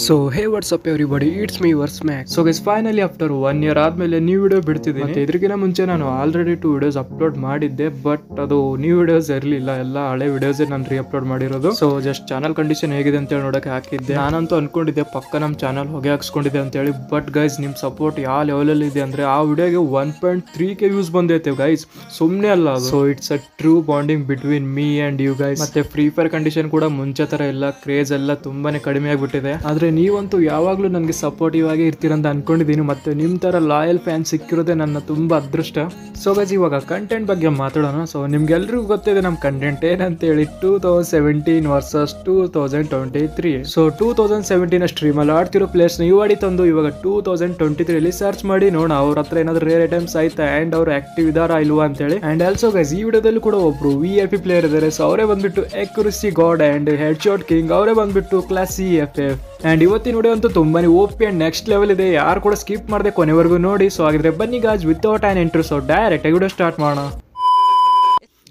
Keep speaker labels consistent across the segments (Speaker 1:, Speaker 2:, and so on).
Speaker 1: So hey what's up everybody it's me verse Mack so guys finally after one year ಆದ್ಮೇಲೆ new video ಬಿಡ್ತಿದ್ದೀನಿ. ಮತ್ತೆ ಇದ್ರಿಗಿನ ಮುಂಚೆ ನಾನು ಆಲ್ರೆಡಿ ಟು ವಿಡಿಯೋಸ್ ಅಪ್ಲೋಡ್ ಮಾಡಿದ್ದೆ ಬಟ್ ಅದು ನ್ಯೂ ವಿಡಿಯೋಸ್ ಇರಲಿಲ್ಲ. ಎಲ್ಲ ಹಳೆ ವಿಡಿಯೋಸ್ ನಾನು ರೀ ಅಪ್ಲೋಡ್ ಮಾಡಿರೋದು. ಸೊ ಜಸ್ಟ್ ಚಾನಲ್ ಕಂಡೀಷನ್ ಹೇಗಿದೆ ಅಂತ ಹೇಳಿ ನೋಡಕ್ಕೆ ಹಾಕಿದ್ದೆ. ನಾನಂತೂ ಅನ್ಕೊಂಡಿದ್ದೆ ಪಕ್ಕ ನಮ್ಮ ಚಾನಲ್ ಹೊಗೆ ಹಾಕ್ಸ್ಕೊಂಡಿದೆ ಅಂತ ಹೇಳಿ. ಬಟ್ ಗೈಸ್ ನಿಮ್ಮ ಸಪೋರ್ಟ್ ಯಾವ ಲೆವೆಲಲ್ಲಿ ಇದೆ ಅಂದ್ರೆ ಆ ವಿಡಿಯೋಗೆ one point three K views ಬಂದೈತೆ ಗೈಸ್ ಸುಮ್ಮನೆ ಅಲ್ಲ so it's a true bonding between me and you guys ಮತ್ತೆ ಫ್ರೀ ಫೈರ್ ಕಂಡೀಷನ್ ಕೂಡ ಮುಂಚೆ ತರ ಎಲ್ಲ ಕ್ರೇಜ್ ಎಲ್ಲ ತುಂಬಾನೇ ಕಡಿಮೆ ಆಗಿಬಿಟ್ಟಿದೆ. ಆದ್ರೆ ನೀವಂತೂ ಯಾವಾಗಲೂ ನನಗೆ ಸಪೋರ್ಟಿವ್ ಆಗಿ ಇರ್ತೀರಂತ ಅಂದ್ಕೊಂಡಿದ್ದೀನಿ ಮತ್ತೆ ನಿಮ್ಮ ತರ ಲಾಯಲ್ ಫ್ಯಾನ್ ಸಿಕ್ಕಿರೋದೇ ನನ್ನ ತುಂಬಾ ಅದೃಷ್ಟ. ಸೊ ಗಜ್ ಇವಾಗ ಕಂಟೆಂಟ್ ಬಗ್ಗೆ ಮಾತಾಡೋಣ. ಸೊ ನಿಮ್ಗೆಲ್ರಿಗೂ ಗೊತ್ತಿದೆ ನಮ್ಮ ಕಂಟೆಂಟ್ ಏನಂತ ಹೇಳಿ two thousand seventeen versus two thousand twenty three so two thousand seventeen ಸ್ಟ್ರೀಮಲ್ಲಿ ಆಡ್ತಿರೋ ಪ್ಲೇಸ್ ನೀವು ಆಡಿ ತಂದು ಇವಾಗ ಟೂ ತೌಸಂಡ್ ಟ್ವೆಂಟಿ ತ್ರೀಲಿ ಸರ್ಚ್ ಮಾಡಿ ನೋಡೋಣ. ಅವ್ರ ಹತ್ರ ಏನಾದ್ರು ರೇರ್ ಐಟಮ್ಸ್ ಆಯ್ತಾ ಅಂಡ್ ಅವ್ರು ಆಕ್ಟಿವ್ ಇದಾರಾ ಇಲ್ವಾ ಅಂತ ಹೇಳಿ ಅಂಡ್ ಆಲ್ಸೋ ಗೈಸ್ ಈ ವಿಡಿಯೋದಲ್ಲಿ ಕೂಡ ಒಬ್ರು ವಿ ಐ ಪಿ ಪ್ಲೇಯರ್ ಇದಾರೆ. ಸೊ ಅವರೇ ಬಂದ್ಬಿಟ್ಟು accuracy god and head shot king ಅವರೇ ಬಂದ್ಬಿಟ್ಟು class C F F and ಇವತ್ತಿನ ವಿಡಿಯೋ ಅಂತೂ ತುಂಬಾನೇ ಓಪಿ ಅಂಡ್ ನೆಕ್ಸ್ಟ್ ಲೆವೆಲ್ ಇದೆ. ಯಾರು ಕೂಡ ಸ್ಕಿಪ್ ಮಾಡದೆ ಕೊನೆವರೆಗೂ ನೋಡಿ. ಸೊ ಹಾಗಿದ್ರೆ ಬನ್ನಿ guys without an intro so direct video start ಮಾಡೋಣ.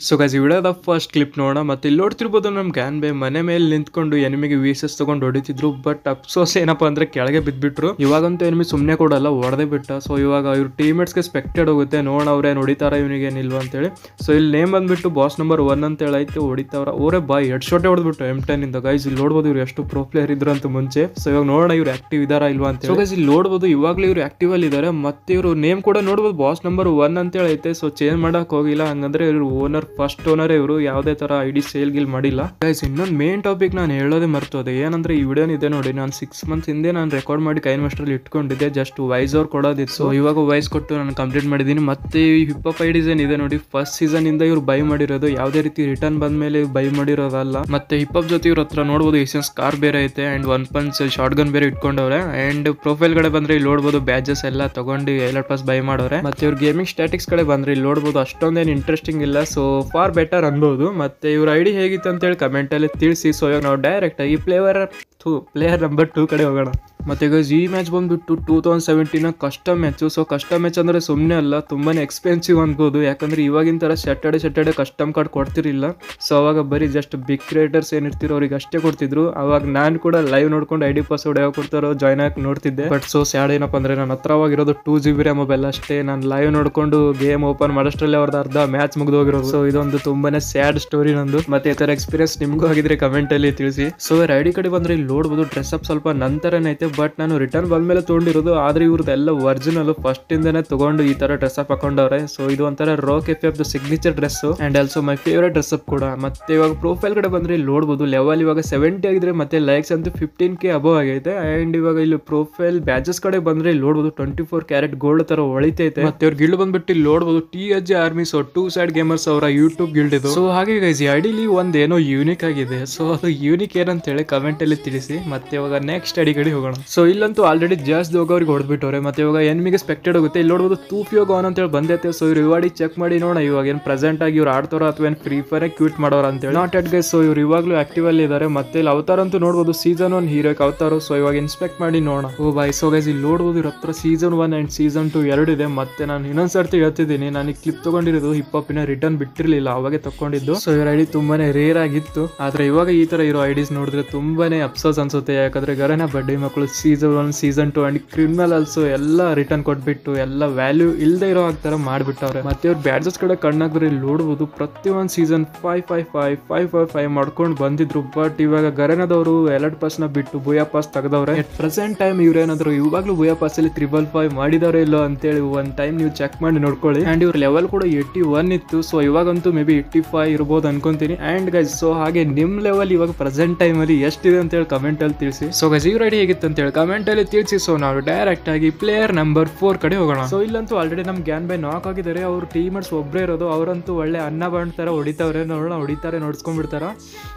Speaker 1: ಸೊ ಗೈಸ್ ವಿಡಿಯೋದ ಫಸ್ಟ್ ಕ್ಲಿಪ್ ನೋಡೋಣ. ಮತ್ತೆ ಇಲ್ಲಿ ನೋಡ್ತಿರ್ಬೋದು ನಮ್ಮ ಗ್ಯಾನ್ ಬೇ ಮನೆ ಮೇಲೆ ನಿಂತ್ಕೊಂಡು ಎನಿಮಿಗೆ ವೀಸಸ್ ತಗೊಂಡು ಹೊಡಿತಿದ್ರು ಬಟ್ ಅಪ್ಸೋಸ್ ಏನಪ್ಪ ಅಂದ್ರೆ ಕೆಳಗೆ ಬಿದ್ದ್ಬಿಟ್ರು ಇವಾಗಂತೂ ಎನಿಮಿ ಸುಮ್ಮನೆ ಕೊಡಲ್ಲ ಹೊಡೆದೇ ಬಿಟ್ಟ. ಸೊ ಇವಾಗ ಇವ್ರ ಟೀಮೇಟ್ಸ್ಗೆ ಸ್ಪೆಕ್ಟೆಡ್ ಹೋಗುತ್ತೆ. ನೋಡೋಣ ಅವ್ರೇನು ಹೊಡಿತಾರ ಇವನಿಗೆ ಏನಿಲ್ವ ಅಂತೇಳಿ. ಸೊ ಇಲ್ಲಿ ನೇಮ್ ಬಂದ್ಬಿಟ್ಟು ಬಾಸ್ ನಂಬರ್ ಒನ್ ಅಂತ ಐತೆ, ಹೊಡಿತಾವ್ರ. ಅವರೇ ಬಾಯ್ ಎರಡು ಶಾಟೇ ಹೊಡೆದ್ಬಿಟ್ಟು ಎಂ ಟೆನ್ ಇಂದ. ಗೈಸ್ ಇಲ್ಲಿ ನೋಡ್ಬೋದು ಇವ್ರು ಎಷ್ಟು ಪ್ರೋ ಪ್ಲೇಯರ್ ಇದ್ರು ಅಂತ ಮುಂಚೆ. ಸೊ ಇವಾಗ ನೋಡೋಣ ಇವ್ರು ಆಕ್ಟಿವ್ ಇದಾರಾ ಇಲ್ವಾ ಅಂತ ಸೊ ಗೈಸ್ ಇಲ್ಲಿ ನೋಡ್ಬೋದು, ಇವಾಗಲೇ ಇವ್ರು ಆಕ್ಟಿವ್ ಅಲ್ಲಿ ಇದಾರೆ. ಮತ್ತೆ ಇವರು ನೇಮ್ ಕೂಡ ನೋಡ್ಬೋದು ಬಾಸ್ ನಂಬರ್ ಒನ್ ಅಂತ ಐತೆ. ಸೊ ಚೇಂಜ್ ಮಾಡಕ್ ಹೋಗಿಲ್ಲ. ಹಂಗಂದ್ರೆ ಇವ್ರು ಓನರ್ ಫಸ್ಟ್ ಓನರ್ ಇವರು ಯಾವುದೇ ತರ ಐ ಡಿ ಸೇಲ್ ಗಿಲ್ ಮಾಡಿಲ್ಲ. ಗೈಸ್ ಇನ್ನೊಂದು ಮೇನ್ ಟಾಪಿಕ್ ನಾನು ಹೇಳೋದೇ ಮರ್ತೋದೆ ಏನಂದ್ರೆ ಈ ವಿಡಿಯೋನ ಇದೆ ನೋಡಿ, ನಾನು ಸಿಕ್ಸ್ ಮಂತ್ಸ್ ಹಿಂದೆ ನಾನು ರೆಕಾರ್ಡ್ ಮಾಡಿ ಕೈ ಮಾಸ್ಟರ್ ಇಟ್ಕೊಂಡಿದ್ದೆ ಜಸ್ಟ್ ವೈಸ್ ಅವ್ರು ಕೊಡೋದಿತ್ತು. ಸೊ ಇವಾಗ ವೈಸ್ ಕೊಟ್ಟು ನಾನು ಕಂಪ್ಲೀಟ್ ಮಾಡಿದ್ದೀನಿ. ಮತ್ತೆ ಈ ಹಿಪ್ಪಪ್ ಐ ಡಿಸೈನ್ ಇದೆ ನೋಡಿ ಫಸ್ಟ್ ಸೀಸನ್ ಇಂದ ಇವ್ರು ಬೈ ಮಾಡಿರೋದು. ಯಾವುದೇ ರೀತಿ ರಿಟರ್ನ್ ಬಂದ ಮೇಲೆ ಬೈ ಮಾಡಿರೋದಲ್ಲ. ಮತ್ತೆ ಹಿಪ್ ಹಪ್ ಜೊತೆ ಇವ್ರ ಹತ್ರ ನೋಡ್ಬೋದು ಕಾರ್ ಬೇರೆ ಐತೆ and one punch shotgun ಬೇರೆ ಇಟ್ಕೊಂಡವ್ರೆ. ಅಂಡ್ ಪ್ರೊಫೈಲ್ ಕಡೆ ಬಂದ್ರೆ ಇಲ್ಲಿ ನೋಡ್ಬೋದು ಬ್ಯಾಚಸ್ ಎಲ್ಲ ತಗೊಂಡು ಎಲ್ಲ ಪಾಸ್ ಬೈ ಮಾಡೋರೆ. ಮತ್ತೆ ಇವ್ರ ಗೇಮಿಂಗ್ ಸ್ಟಾಟಿಕ್ಸ್ ಕಡೆ ಬಂದ್ರೆ ಇಲ್ಲಿ ನೋಡ್ಬೋದು, ಅಷ್ಟೊಂದೇನು ಇಂಟ್ರೆಸ್ಟಿಂಗ್ ಇಲ್ಲ. ಸೊ ಫಾರ್ ಬೆಟರ್ ಅನ್ಬೋದು. ಮತ್ತೆ ಇವ್ರ ಐಡಿ ಹೇಗಿತ್ತು ಅಂತ ಹೇಳಿ ಕಮೆಂಟ್ ಅಲ್ಲಿ ತಿಳಿಸಿ. ಸೊ ಇವಾಗ ನಾವು ಡೈರೆಕ್ಟಾಗಿ player to player number two ಕಡೆ ಹೋಗೋಣ. ಮತ್ತೆ ಗೈಸ್ ಈ ಮ್ಯಾಚ್ ಬಂದ್ಬಿಟ್ಟು two thousand ಸೆವೆಂಟಿನ custom match so custom match ಅಂದ್ರೆ ಸುಮ್ಮನೆ ಅಲ್ಲ, ತುಂಬಾನೇ ಎಕ್ಸ್ಪೆನ್ಸಿವ್ ಅನ್ಬೋದು. ಯಾಕಂದ್ರೆ ಇವಾಗಿನ ತರ ಸ್ಯಾಟರ್ಡೆ ಸ್ಯಾಟರ್ಡೆ ಕಸ್ಟಮ್ ಕಾರ್ಡ್ ಕೊಡ್ತಿರಲಿಲ್ಲ. ಸೊ ಅವಾಗ ಬರೀ ಜಸ್ಟ್ ಬಿಗ್ ಕ್ರಿಯೇಟರ್ಸ್ ಏನಿರ್ತಿರೋ ಅವ್ರಿಗೆ ಅಷ್ಟೇ ಕೊಡ್ತಿದ್ರು. ಅವಾಗ ನಾನು ಕೂಡ ಲೈವ್ ನೋಡ್ಕೊಂಡು ಐ ಡಿ ಪಾಸ್ವರ್ಡ್ ಯಾವ ಕೊಡ್ತಾರೋ ಜಾಯ್ನ್ ಆಗಿ ನೋಡ್ತಿದ್ದೆ. ಬಟ್ ಸೊ ಸ್ಯಾಡ್ ಏನಪ್ಪ ಅಂದ್ರೆ ನನ್ನ ಹತ್ರವಾಗಿರೋದು ಟೂ ಜಿ ಬಿ ಮೊಬೈಲ್ ಅಷ್ಟೇ. ನಾನು ಲೈವ್ ನೋಡ್ಕೊಂಡು ಗೇಮ್ ಓಪನ್ ಮಾಡೋಷ್ಟರಲ್ಲಿ ಅವ್ರದ್ದು ಅರ್ಧ ಮ್ಯಾಚ್ ಮುಗಿದು ಹೋಗಿರೋದು ಸೊ ಇದೊಂದು ತುಂಬಾನೇ ಸ್ಯಾಡ್ ಸ್ಟೋರಿ ನಂದು. ಮತ್ತೆ ಈ ಥರ ಎಕ್ಸ್ಪೀರಿಯನ್ಸ್ ನಿಮಗೂ ಆಗಿದ್ರೆ ಕಮೆಂಟಲ್ಲಿ ತಿಳಿಸಿ. ಸೊ ಐ ಡಿ ಕಡೆ ಬಂದ್ರೆ ಇಲ್ಲಿ ನೋಡ್ಬೋದು. ಡ್ರೆಸ್ ಅಪ್ ಸ್ವಲ್ಪ ನಂತರನೇ ಐತೆ. ಬಟ್ ನಾನು ರಿಟರ್ನ್ ಬಂದ್ಮೇಲೆ ತೊಗೊಂಡಿರೋದು ಆದ್ರೆ ಇವ್ರದ್ದೆಲ್ಲ ಒರಿಜಿನಲ್ ಫಸ್ಟ್ ಇಂದನೇ ತಗೊಂಡು ಈ ತರ ಡ್ರೆಸ್ ಅಪ್ ಹಾಕೊಂಡವ್ರೆ. ಸೊ ಇದು ಒಂಥರ rock F F signature dress and also my favourite dress up ಕೂಡ. ಮತ್ತೆ ಇವಾಗ ಪ್ರೊಫೈಲ್ ಕಡೆ ಬಂದ್ರೆ ಇಲ್ಲಿ ನೋಡ್ಬೋದು ಲೆವೆಲ್ ಇವಾಗ ಸೆವೆಂಟಿ ಆಗಿದ್ರೆ ಮತ್ತೆ ಲೈಕ್ಸ್ ಅಂತೂ ಫಿಫ್ಟೀನ್ ಕೆ ಅಬೋ ಆಗೈತೆ. ಅಂಡ್ ಇವಾಗ ಇಲ್ಲಿ ಪ್ರೊಫೈಲ್ ಬ್ಯಾಚಸ್ ಕಡೆ ಬಂದ್ರೆ ಇಲ್ಲಿ ನೋಡ್ಬೋದು ಟ್ವೆಂಟಿ ಫೋರ್ ಕ್ಯಾರೆಟ್ ಗೋಲ್ಡ್ ತರ ಹೊಳಿತೈತೆ. ಮತ್ತೆ ಇವ್ರ ಗಿಲ್ಡ್ ಬಂದ್ಬಿಟ್ಟು ಇಲ್ಲಿ ನೋಡ್ಬೋದು T H G army so two side gamers ಅವರ ಯೂಟ್ಯೂಬ್ ಗಿಲ್ಡ್ ಇದು. ಸೊ ಹಾಗೆ ಗೈಸ್ ಈ ಐಡಿಲಿ ಒಂದೇನೋ ಏನೋ ಯೂನಿಕ್ ಆಗಿದೆ. ಸೊ ಅದು ಯೂನಿಕ್ ಏನಂತ ಹೇಳಿ ಕಮೆಂಟ್ ಅಲ್ಲಿ ತಿಳಿಸಿ. ಮತ್ತೆ ಇವಾಗ ನೆಕ್ಸ್ಟ್ ಐಡಿ ಕಡೆ ಹೋಗೋಣ. ಸೊ ಇಲ್ಲಂತೂ ಆಲ್ರೆಡಿ ಜಾಸ್ತಿ ಅವ್ರಿಗೆ ಹೊಡೆದ್ಬಿಟ್ಟವ್ರೆ. ಮತ್ತೆ ಇವಾಗ ಎನ್ಮಿಗೆ ಸ್ಪೆಕ್ಟೆಡ್ ಹೋಗುತ್ತೆ. ಇಲ್ಲಿ ನೋಡ್ಬೋದು ತೂಫಿಯೋಗ ಆನ್ ಅಂತ ಹೇಳಿ ಬಂದೈತೆ ಸೊ ಇವ್ರು ಇವಾಡಿ ಚೆಕ್ ಮಾಡಿ ನೋಡೋಣ. ಇವಾಗ ಏನು ಪ್ರೆಸೆಂಟ್ ಆಗಿ ಇವ್ರು ಆಡ್ತಾರೋ ಅಥವಾ ಏನು ಫ್ರೀ ಫೈರ್ ಕ್ಯೂಟ್ ಮಾಡೋರ ಅಂತ ಹೇಳಿ. ನಾಟ್ ಎಟ್ ಗೈಸ್ ಸೊ ಇವ್ರು ಇವಾಗಲೂ ಆಕ್ಟಿವ್ ಅಲ್ಲಿ ಇದ್ದಾರೆ ಮತ್ತೆ ಇಲ್ಲಿ ಅವತಾರ ಅಂತೂ ನೋಡ್ಬೋದು ಸೀಸನ್ ಒನ್ ಹೀರೋಕ್ ಅವತಾರ. ಸೊ ಇವಾಗ ಇನ್ಸ್ಪೆಕ್ಟ್ ಮಾಡಿ ನೋಡೋಣ. ಓ ಬಾಯ್ ಸೊ ಗೈಸ್ ಇಲ್ಲಿ ನೋಡ್ಬೋದು ಇವ್ರ ಹತ್ರ season one and season two ಎರಡು ಇದೆ. ಮತ್ತೆ ನಾನು ಇನ್ನೊಂದ್ ಸರ್ತಿ ಹೇಳ್ತಿದ್ದೀನಿ. ನಾನು ಕ್ಲಿಪ್ ತಗೊಂಡಿರೋದು ಹಿಪ್ ಹಾಪಿನ ರಿಟರ್ನ್ ಬಿಟ್ಟಿರಲಿಲ್ಲ. ಅವಾಗೆ ತಗೊಂಡಿದ್ದು ಸೊ ಇವ್ರ ಐಡಿ ತುಂಬಾನೇ ರೇರ್ ಆಗಿತ್ತು. ಆದ್ರೆ ಇವಾಗ ಈ ತರ ಇರೋ ಐಡಿಸ್ ನೋಡಿದ್ರೆ ತುಂಬಾನೇ ಅಪ್ಸೋಸ್ ಅನ್ಸುತ್ತೆ. ಯಾಕಂದ್ರೆ ಗರನ ಬಡ್ಡಿ ಮಕ್ಕಳು season one season two and criminal also ಎಲ್ಲ ರಿಟರ್ನ್ ಕೊಟ್ಬಿಟ್ಟು, ಎಲ್ಲ ವ್ಯಾಲ್ಯೂ ಇಲ್ಲದೆ ಇರೋ ತರ ಮಾಡ್ಬಿಟ್ಟವ್ರೆ. ಮತ್ತೆ ಇವ್ರ ಬ್ಯಾಡ್ಜಸ್ ಕಡೆ ಕಣ್ಣಾಗ್ರೆ ನೋಡ್ಬೋದು ಪ್ರತಿ ಒಂದು season five five five five five five ಮಾಡ್ಕೊಂಡು ಬಂದಿದ್ರು. ಬಟ್ ಇವಾಗ ಗರನದವರು ಪಾಸ್ನ ಬಿಟ್ಟು ಬುಯಾ ಪಾಸ್ ತೆಗೆದವ್ರೆ. ಎಟ್ ಪ್ರೆಸೆಂಟ್ ಟೈಮ್ ಇವ್ರೇನಾದ್ರು ಇವಾಗ್ಲೂ ಬುಯಾ ಪಾಸ್ ಅಲ್ಲಿ ತ್ರಿಬಲ್ ಫೈವ್ ಮಾಡಿದಾರೆ ಇಲ್ಲೋ ಅಂತೇಳಿ ಒನ್ ಟೈಮ್ ನೀವು ಚೆಕ್ ಮಾಡಿ ನೋಡ್ಕೊಳ್ಳಿ. ಅಂಡ್ ಇವ್ರ ಲೆವೆಲ್ ಕೂಡ ಏಯ್ಟಿ ಒನ್ ಇತ್ತು. ಸೊ ಇವಾಗಂತೂ ಮೇ ಬಿ ಏಯ್ಟಿ ಫೈವ್ ಇರ್ಬೋದು ಅನ್ಕೊಂತೀನಿ. ಅಂಡ್ ಗೈಸ್ ಸೊ ಹಾಗೆ ನಿಮ್ಮ ಲೆವೆಲ್ ಇವಾಗ ಪ್ರೆಸೆಂಟ್ ಟೈಮ್ ಅಲ್ಲಿ ಎಷ್ಟಿದೆ ಅಂತ ಹೇಳಿ ಕಮೆಂಟ್ ಅಲ್ಲಿ ತಿಳಿಸಿ. ಸೊ ಗೈಸ್ ಇವ್ರ ಐಡಿ ಹೇಗಿತ್ತು ಅಂತ ಹೇಳಿ ಕಮೆಂಟ್ ಅಲ್ಲಿ ತಿಳಿಸಿ. ಸೊ ನಾವು ಡೈರೆಕ್ಟ್ ಆಗಿ ಪ್ಲೇಯರ್ ನಂಬರ್ ಫೋರ್ ಕಡೆ ಹೋಗೋಣ. ಸೊ ಇಲ್ಲಂತೂ ಆಲ್ರೆಡಿ ನಮ್ ಗ್ಯಾನ್ ಬೈ ನಾಕ್ ಆಗಿದ್ದಾರೆ. ಅವ್ರ ಟೀಮರ್ಸ್ ಒಬ್ಬರೇ ಇರೋದು. ಅವರಂತೂ ಒಳ್ಳೆ ಅನ್ನ ಬಾಂಡ್ ಥರ ಹೊಡಿತಾವ್ರೆ. ನೋಡೋಣ, ಹೊಡಿತಾರೆ, ನೋಡ್ಸ್ಕೊಂಡ್ಬಿಡ್ತಾರ?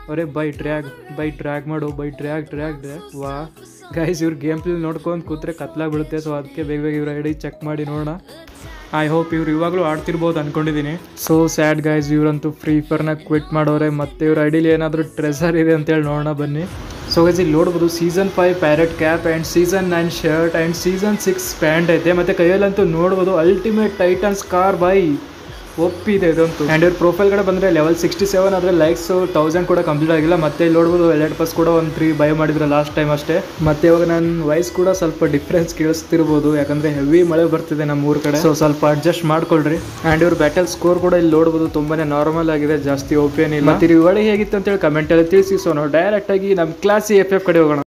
Speaker 1: ಅವರೇ ಬೈ ಟ್ರ್ಯಾಗ್ ಬೈ ಟ್ರ್ಯಾಗ್ ಮಾಡು, ಬೈ ಟ್ರ್ಯಾಗ್ ಟ್ರ್ಯಾಗ್ ಡ್ರ್ಯಾಗ್ ವಾ. ಗೈಸ್ ಇವ್ರ ಗೇಮ್ ಪ್ಲೇ ನೋಡ್ಕೊಂಡು ಕೂತ್ರೆ ಕತ್ಲಾಗ್ ಬೀಳುತ್ತೆ ಸೊ ಅದಕ್ಕೆ ಬೇಗ ಬೇಗ ಇವ್ರ ಐಡಿ ಚೆಕ್ ಮಾಡಿ ನೋಡೋಣ. ಐ ಹೋಪ್ ಇವ್ರು ಇವಾಗಲೂ ಆಡ್ತಿರ್ಬೋದು ಅನ್ಕೊಂಡಿದ್ದೀನಿ ಸೊ ಸ್ಯಾಡ್ ಗೈಸ್ ಇವರಂತೂ ಫ್ರೀ ಫೈರ್ನ ಕ್ವಿಟ್ ಮಾಡೋರೆ. ಮತ್ತೆ ಇವ್ರ ಐಡಿಲಿ ಏನಾದರೂ ಟ್ರೆಸರ್ ಇದೆ ಅಂತೇಳಿ ನೋಡೋಣ ಬನ್ನಿ. ಸೊ ಗೈಸ್ ಇಲ್ಲಿ ನೋಡ್ಬೋದು season five parrot cap and season nine shirt and season six pant ಐತೆ. ಮತ್ತು ಕೈಯಲ್ಲಂತೂ ನೋಡ್ಬೋದು ಅಲ್ಟಿಮೇಟ್ ಟೈಟನ್ಸ್ ಕಾರ್ ಬೈ ಒಪ್ಪಿದೆ ಇದಂತೂ. ಆ್ಯಂಡ್ ಇವ್ರ ಪ್ರೊಫೈಲ್ ಕಡೆ ಬಂದರೆ ಲೆವೆಲ್ ಸಿಕ್ಸ್ಟಿ ಸೆವೆನ್ ಆದರೆ ಲೈಕ್ಸ್ ತೌಸಂಡ್ ಕೂಡ ಕಂಪ್ಲೀಟ್ ಆಗಿಲ್ಲ. ಮತ್ತೆ ಇಲ್ಲಿ ನೋಡ್ಬೋದು ಎಲೆಟ್ ಪಸ್ ಕೂಡ ಒಂದು ತ್ರೀ ಬೈ ಮಾಡಿದ್ರು ಲಾಸ್ಟ್ ಟೈಮ್ ಅಷ್ಟೇ. ಮತ್ತೆ ಇವಾಗ ನನ್ನ ವಾಯ್ಸ್ ಕೂಡ ಸ್ವಲ್ಪ ಡಿಫ್ರೆನ್ಸ್ ಕೇಳಿಸ್ತಿರ್ಬೋದು. ಯಾಕಂದರೆ ಹೆವಿ ಮಳೆ ಬರ್ತಿದೆ ನಮ್ಮ ಊರ ಕಡೆ. ಸೊ ಸ್ವಲ್ಪ ಅಡ್ಜಸ್ಟ್ ಮಾಡ್ಕೊಳ್ರಿ. ಆ್ಯಂಡ್ ಇವ್ರ ಬ್ಯಾಟಲ್ ಸ್ಕೋರ್ ಕೂಡ ಇಲ್ಲಿ ನೋಡ್ಬೋದು ತುಂಬಾನೇ ನಾರ್ಮಲ್ ಆಗಿದೆ. ಜಾಸ್ತಿ ಓಪನ್ ಇಲ್ಲ ಮತ್ತೆ ಇವ್ರ ಒಳಗೆ ಹೇಗಿತ್ತು ಅಂತೇಳಿ ಕಮೆಂಟಲ್ಲಿ ತಿಳಿಸಿ. ಸೊ ನಾವು ಡೈರೆಕ್ಟಾಗಿ ನಮ್ಮ ಕ್ಲಾಸಿ ಎಫ್ ಎಫ್ ಕಡೆ ಹೋಗೋಣ.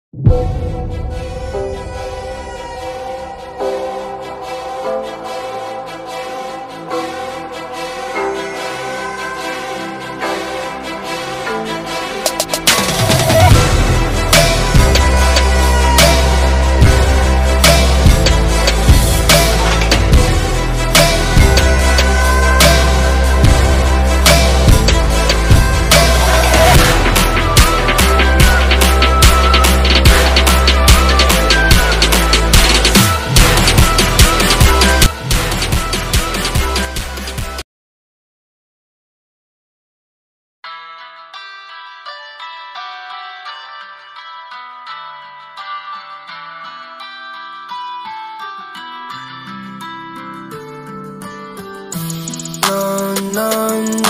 Speaker 2: nam